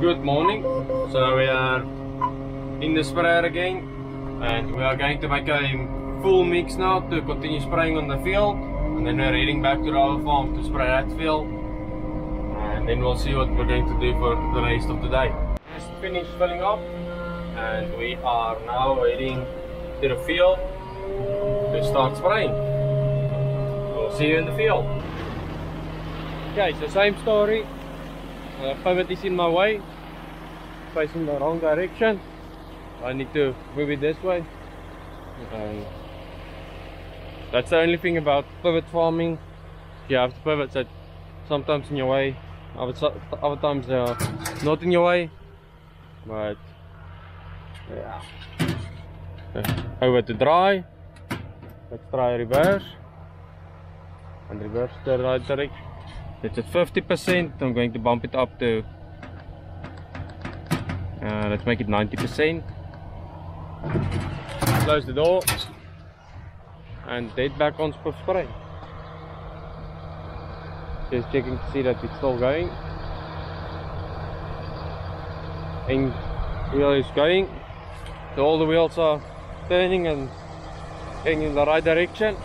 Good morning. So we are in the sprayer again and we are going to make a full mix now to continue spraying on the field and then we're heading back to other farm to spray that field and then we'll see what we're going to do for the rest of the day. Just finished filling up and we are now heading to the field to start spraying. We'll see you in the field. Okay, so same story. Uh, pivot is in my way, facing the wrong direction. I need to move it this way. And that's the only thing about pivot farming. You have to pivot that sometimes in your way, other, other times they are not in your way. But yeah. Over to dry. Let's try reverse. And reverse the right direction. It's at 50%. I'm going to bump it up to uh, let's make it 90%. Close the door and dead back on spray. Just checking to see that it's still going. And wheel is going. So all the wheels are turning and going in the right direction.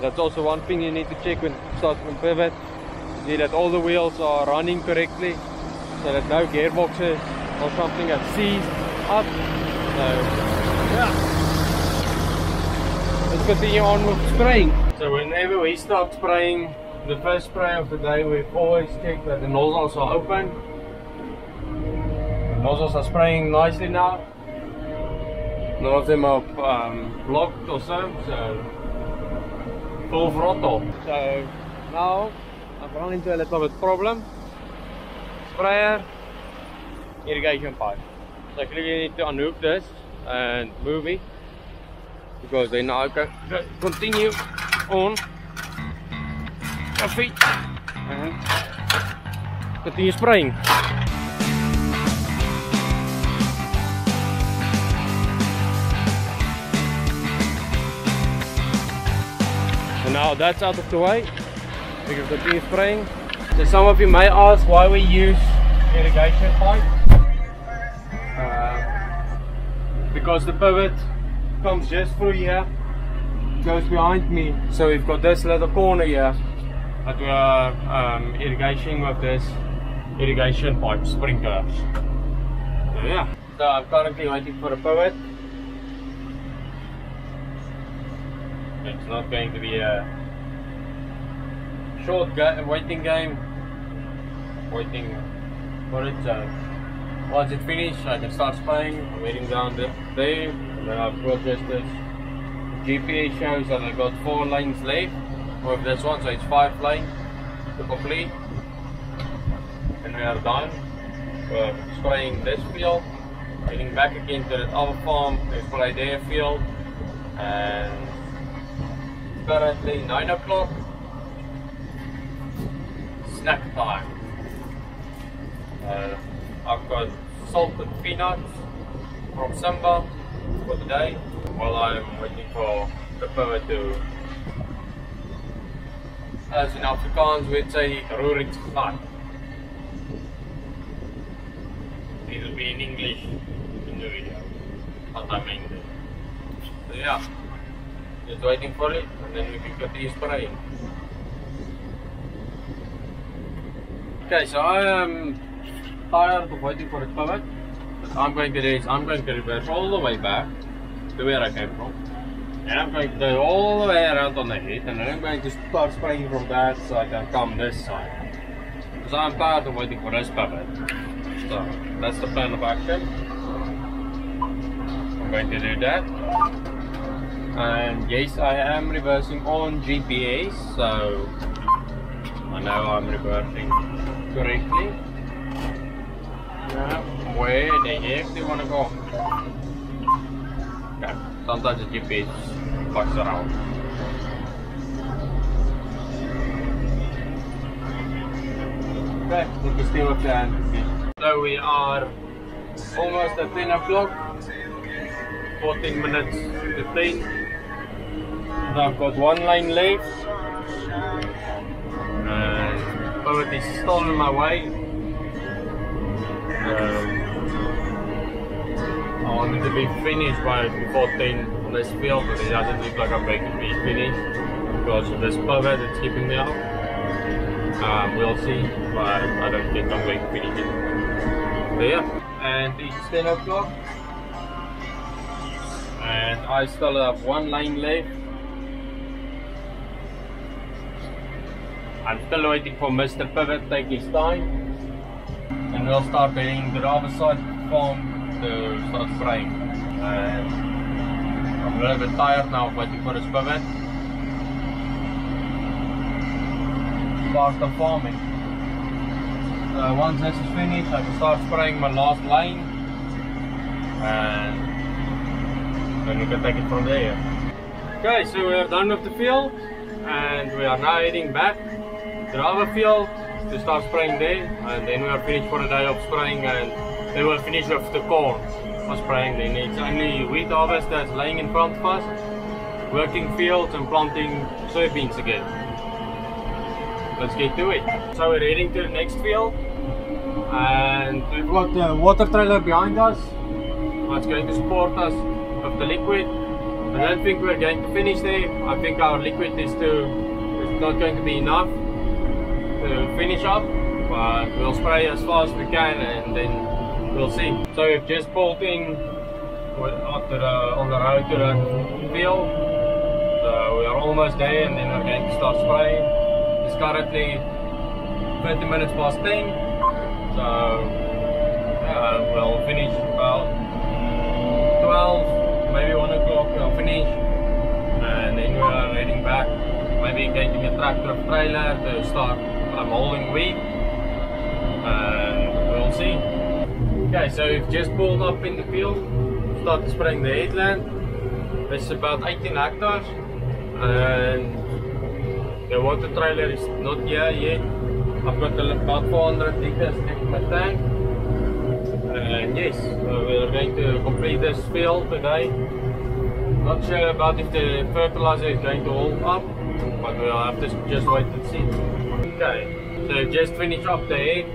That's also one thing you need to check when starting to pivot see that all the wheels are running correctly? So that no gearboxes or something have seized up. So yeah. Let's continue on with spraying. So whenever we start spraying the first spray of the day we always check that the nozzles are open. The nozzles are spraying nicely now. None of them are um, blocked or so so full throttle. So now Run into a little bit problem. Sprayer, irrigation pipe. So I clearly need to unhook this and move it because then I can continue on. My feet and continue spraying. And now that's out of the way we can continue spraying. So some of you may ask why we use irrigation pipe. Uh, because the pivot comes just through here, goes behind me. So we've got this little corner here that we are um, irrigating with this irrigation pipe sprinklers. So yeah, so I'm currently waiting for a pivot. It's not going to be a short ga waiting game. Waiting for it. So once it's finished, I can start playing. I'm waiting down there, and then I've got just this GPS shows that I've got four lanes left with this one, so it's five lanes to complete. And we are done. We're spraying this field, heading back again to the other farm, to spray their field, and currently 9 o'clock snack time. Uh, I've got salted peanuts from Simba for the day while I'm waiting for the pivot to as in Afrikaans we'd say roering gaan. It'll be in English in the video. What I mean. So yeah, just waiting for it and then we can continue spraying. Okay, so I um, am tired of waiting for pivot. What I'm going to is I'm going to reverse all the way back to where I came from. And I'm going to go all the way around on the head and then I'm going to start spraying from that so I can come this side. Because I'm tired of waiting for this pivot. So that's the plan of action. I'm going to do that. And yes, I am reversing on GPS, so I know I'm reversing correctly. Where the heck want to go? Okay, sometimes the GPS fucks around. Okay, we with the So we are almost at 10 o'clock. 14 minutes to 10. I've got one line left still in my way. Um, wanted to be finished by before 10 on this field, but it doesn't look like I'm going to be finished because of this pivot that's keeping me up. Um, we'll see, but I don't think I'm going to finish it. So yeah, and it's 10 o'clock. And I still have one lane left. I'm still waiting for Mr. Pivot to take his time. And we'll start heading the other side farm to start spraying. And I'm a little bit tired now waiting for this pivot. Start the farming. Uh, once this is finished, I can start spraying my last line. And then we can take it from there. Okay, so we are done with the field and we are now heading back the field to start spraying there and then we are finished for the day of spraying and then we'll finish with the corn for spraying then. It's only wheat harvest that's laying in front of us, working fields and planting soybeans again. Let's get to it. So we're heading to the next field and we've got the water trailer behind us that's going to support us of the liquid. I don't think we're going to finish there. I think our liquid is too is not going to be enough to finish up, but we'll spray as fast as we can and then we'll see. So we've just pulled in after uh, the, on the road to the field. So we are almost there and then we're going to start spraying. It's currently 30 minutes past 10. So yeah, we'll finish about 12 maybe 1 o'clock we'll finish and then we are heading back maybe getting a tractor trailer to start um, hauling wheat and we'll see. Okay so we've just pulled up in the field. Started spraying the headland. It's about 18 hectares. And the water trailer is not here yet. I've got about 400 liters in my tank. And yes, uh, we're going to complete this field today. Not sure about if the fertilizer is going to hold up, but we'll have to just wait and see. Okay, so just finished up the head.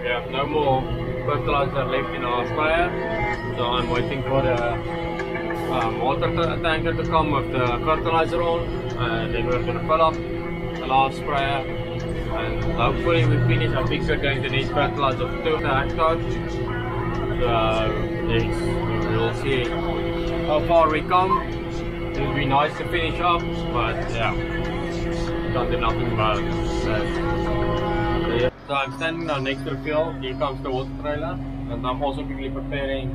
We have no more fertilizer left in our sprayer, so I'm waiting for the um, water tanker to come with the fertilizer on, and then we're going to fill up the last sprayer. And hopefully we finish. I think we're going to need fertilizer for two hectares. So yes, we'll see how far we come. It would be nice to finish up, but yeah, can't do nothing about it. So, I'm standing now next to the field. Here comes the water trailer, and I'm also quickly preparing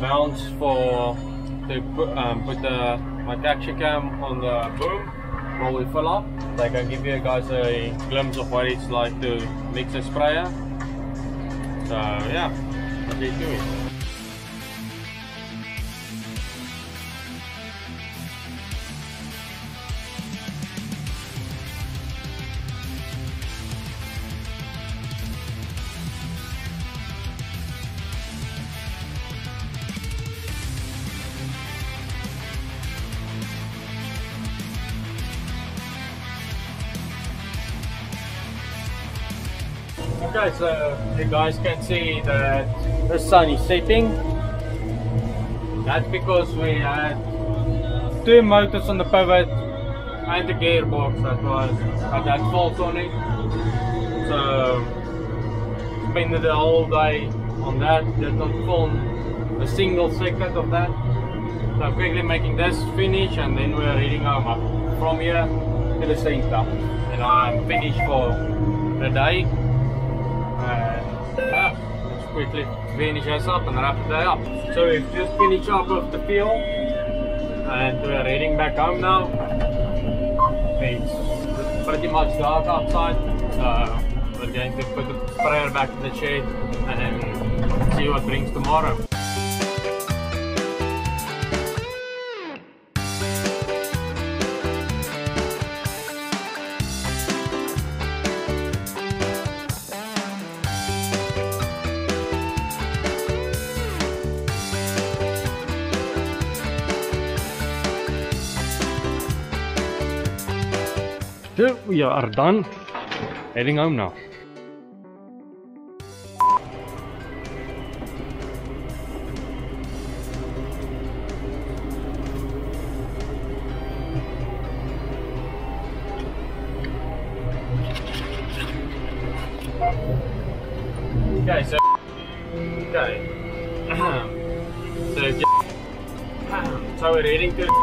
mounts for to put, um, put the my taxi cam on the boom while we fill up. I can give you guys a glimpse of what it's like to mix a sprayer. So yeah what they doing. Okay, so uh, you guys can see that the sun is setting. That's because we had two motors on the pivot and the gearbox that was had that fault on it. So spent the whole day on that, did not film a single second of that. So quickly making this finish and then we're heading home from here to the center. And I'm finished for the day. Yeah, let's quickly finish us up and wrap day up. So we've just finished up with the field and we're heading back home now. It's pretty much dark outside, so we're going to put the sprayer back in the shed and then see what brings tomorrow. So we are done. Heading home now. Okay, so okay. so, so we're heading to